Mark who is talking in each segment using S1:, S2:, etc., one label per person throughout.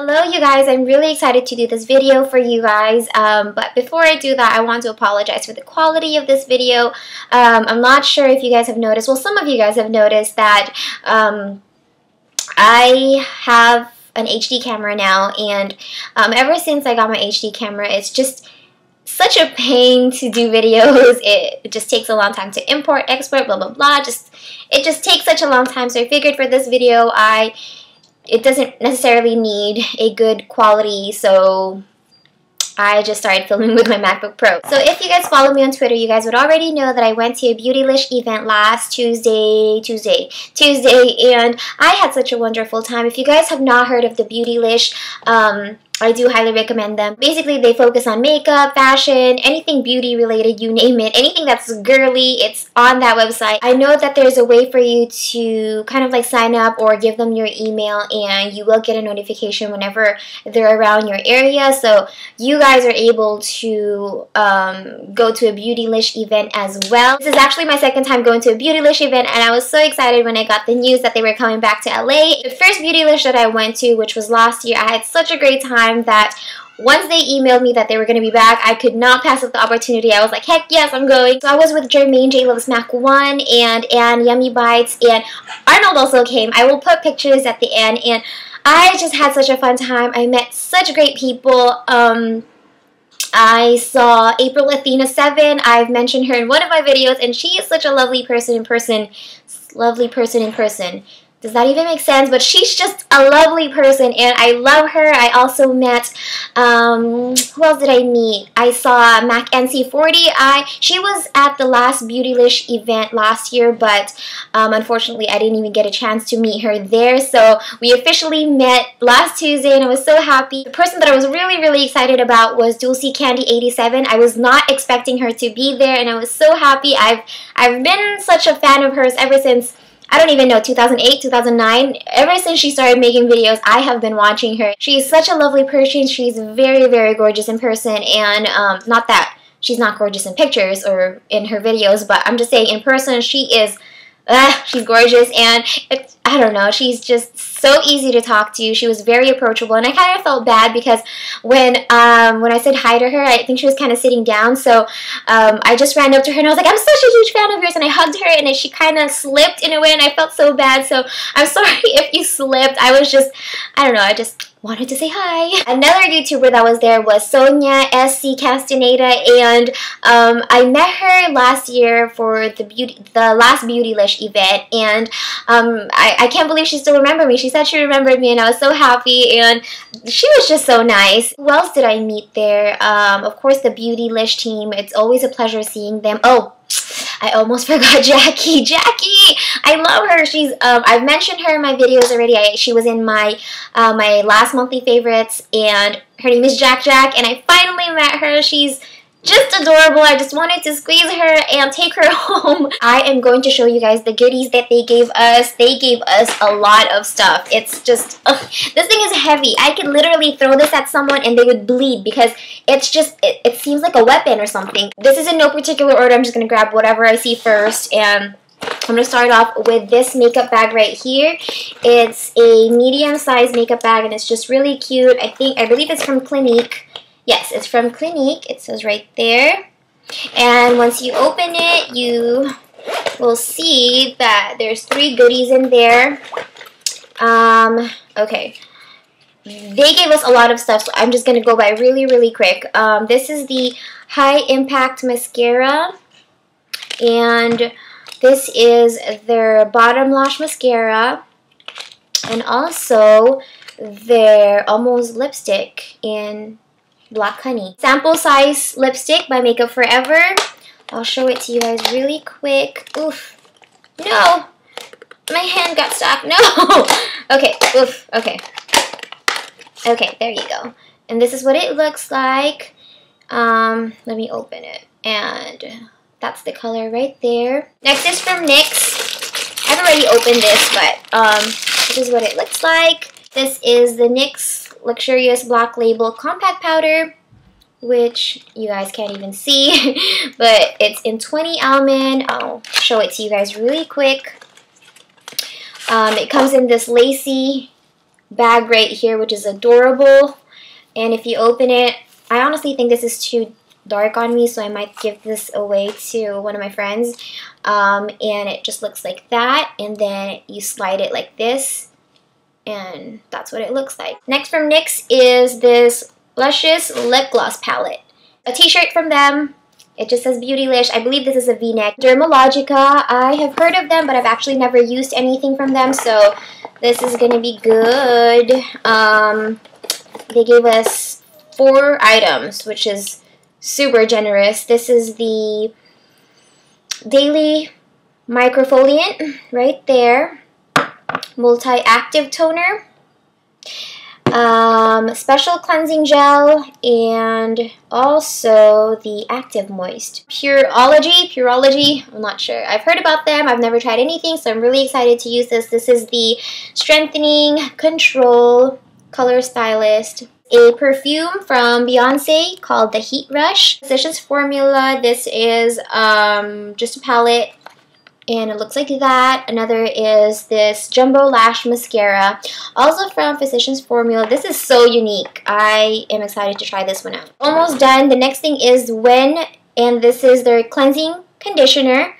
S1: Hello you guys, I'm really excited to do this video for you guys, um, but before I do that I want to apologize for the quality of this video. Um, I'm not sure if you guys have noticed, well some of you guys have noticed that um, I have an HD camera now and um, ever since I got my HD camera it's just such a pain to do videos. It just takes a long time to import, export, blah blah blah. Just It just takes such a long time so I figured for this video I it doesn't necessarily need a good quality, so I just started filming with my MacBook Pro. So if you guys follow me on Twitter, you guys would already know that I went to a Beautylish event last Tuesday, Tuesday, Tuesday, and I had such a wonderful time. If you guys have not heard of the Beautylish, um, I do highly recommend them. Basically, they focus on makeup, fashion, anything beauty related, you name it. Anything that's girly, it's on that website. I know that there's a way for you to kind of like sign up or give them your email and you will get a notification whenever they're around your area. So you guys are able to um, go to a Beautylish event as well. This is actually my second time going to a Beautylish event and I was so excited when I got the news that they were coming back to LA. The first Beautylish that I went to, which was last year, I had such a great time time that once they emailed me that they were going to be back, I could not pass up the opportunity. I was like, heck yes, I'm going. So I was with Jermaine J Loves Mac 1 and Ann Yummy Bites and Arnold also came. I will put pictures at the end and I just had such a fun time. I met such great people. Um, I saw April Athena 7. I've mentioned her in one of my videos and she is such a lovely person in person. Lovely person in person. Does that even make sense? But she's just a lovely person and I love her. I also met, um, who else did I meet? I saw Mac NC40. I She was at the last Beautylish event last year, but um, unfortunately I didn't even get a chance to meet her there. So we officially met last Tuesday and I was so happy. The person that I was really, really excited about was Dulce Candy 87. I was not expecting her to be there and I was so happy. I've, I've been such a fan of hers ever since I don't even know, 2008, 2009. Ever since she started making videos, I have been watching her. She's such a lovely person. She's very, very gorgeous in person. And um, not that she's not gorgeous in pictures or in her videos, but I'm just saying in person, she is she's gorgeous and I don't know, she's just so easy to talk to. She was very approachable and I kind of felt bad because when um, when I said hi to her, I think she was kind of sitting down. So um, I just ran up to her and I was like, I'm such a huge fan of yours and I hugged her and she kind of slipped in a way and I felt so bad. So I'm sorry if you slipped. I was just, I don't know, I just wanted to say hi. Another YouTuber that was there was Sonia SC Castaneda and um, I met her last year for the beauty, the last Beautylish event and um, I, I can't believe she still remembered me. She said she remembered me and I was so happy and she was just so nice. Who else did I meet there? Um, of course the Beautylish team. It's always a pleasure seeing them. Oh, I almost forgot Jackie. Jackie! I love her. She's um, I've mentioned her in my videos already. I, she was in my uh, my last monthly favorites and her name is Jack Jack and I finally met her. She's just adorable. I just wanted to squeeze her and take her home. I am going to show you guys the goodies that they gave us. They gave us a lot of stuff. It's just, ugh. this thing is heavy. I could literally throw this at someone and they would bleed because it's just, it, it seems like a weapon or something. This is in no particular order. I'm just going to grab whatever I see first and I'm going to start off with this makeup bag right here. It's a medium-sized makeup bag and it's just really cute. I think, I believe it's from Clinique. Yes, it's from Clinique. It says right there. And once you open it, you will see that there's three goodies in there. Um, okay. They gave us a lot of stuff, so I'm just going to go by really, really quick. Um, this is the High Impact Mascara. And this is their Bottom Lash Mascara. And also their Almost Lipstick in Black Honey. Sample size lipstick by Makeup Forever. I'll show it to you guys really quick. Oof. No. My hand got stuck. No. okay. Oof. Okay. Okay, there you go. And this is what it looks like. Um, let me open it. And that's the color right there. Next is from NYX. I've already opened this, but um, this is what it looks like. This is the NYX Luxurious Black Label Compact Powder, which you guys can't even see, but it's in 20 almond. I'll show it to you guys really quick. Um, it comes in this lacy bag right here, which is adorable. And if you open it, I honestly think this is too dark on me, so I might give this away to one of my friends. Um, and it just looks like that, and then you slide it like this, and that's what it looks like. Next from NYX is this Luscious Lip Gloss Palette. A t-shirt from them. It just says Beautylish. I believe this is a v-neck. Dermalogica. I have heard of them, but I've actually never used anything from them, so this is going to be good. Um, they gave us four items, which is super generous. This is the Daily Microfoliant right there. Multi-active toner. Um, special cleansing gel and also the active moist Pureology Pureology I'm not sure I've heard about them I've never tried anything so I'm really excited to use this this is the strengthening control color stylist a perfume from Beyonce called the Heat Rush. Physicians Formula, this is um, just a palette and it looks like that. Another is this Jumbo Lash Mascara, also from Physicians Formula. This is so unique. I am excited to try this one out. Almost done. The next thing is WEN, and this is their cleansing conditioner.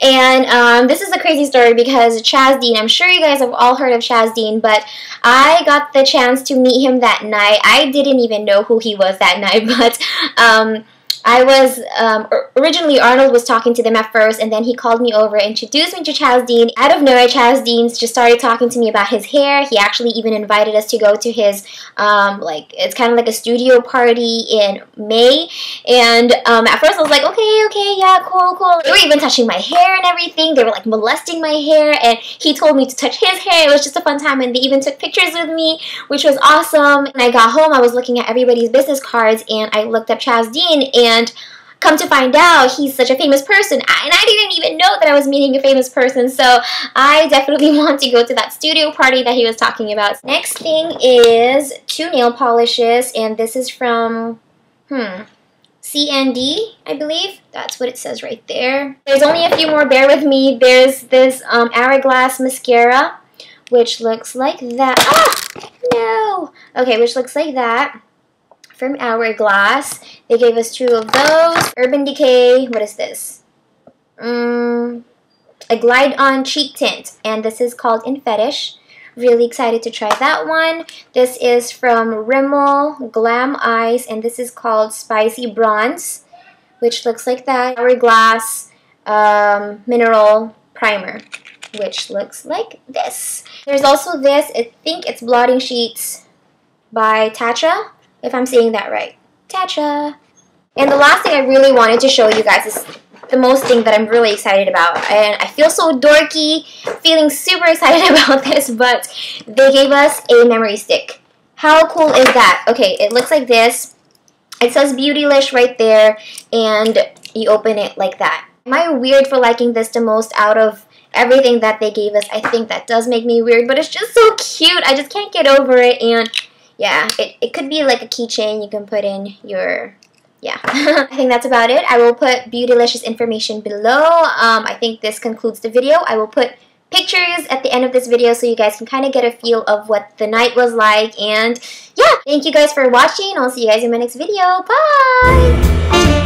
S1: And um, this is a crazy story because Chaz Dean, I'm sure you guys have all heard of Chaz Dean, but I got the chance to meet him that night. I didn't even know who he was that night, but um, I was, um, originally Arnold was talking to them at first and then he called me over, introduced me to Chaz Dean. Out of nowhere, Chaz Dean just started talking to me about his hair. He actually even invited us to go to his, um, like, it's kind of like a studio party in May. And um, at first I was like, okay, okay, yeah, cool, cool. They were even touching my hair and everything. They were like molesting my hair and he told me to touch his hair. It was just a fun time and they even took pictures with me, which was awesome. And I got home, I was looking at everybody's business cards and I looked up Chaz Dean and and come to find out he's such a famous person and I didn't even know that I was meeting a famous person so I definitely want to go to that studio party that he was talking about. Next thing is two nail polishes and this is from hmm CND, I believe. That's what it says right there. There's only a few more, bear with me. There's this um, Hourglass mascara, which looks like that. Ah! No! Okay, which looks like that from Hourglass. They gave us two of those. Urban Decay, what is this? Um, a Glide On Cheek Tint, and this is called In Fetish. Really excited to try that one. This is from Rimmel Glam Eyes, and this is called Spicy Bronze, which looks like that. Hourglass um, Mineral Primer, which looks like this. There's also this, I think it's Blotting Sheets by Tatcha if I'm saying that right. Tatcha. And the last thing I really wanted to show you guys is the most thing that I'm really excited about. And I feel so dorky, feeling super excited about this, but they gave us a memory stick. How cool is that? Okay, it looks like this. It says Beautylish right there, and you open it like that. Am I weird for liking this the most out of everything that they gave us? I think that does make me weird, but it's just so cute. I just can't get over it, and yeah, it, it could be like a keychain you can put in your yeah, I think that's about it. I will put Beautylicious information below. Um, I think this concludes the video. I will put pictures at the end of this video so you guys can kind of get a feel of what the night was like. And yeah, thank you guys for watching. I'll see you guys in my next video. Bye!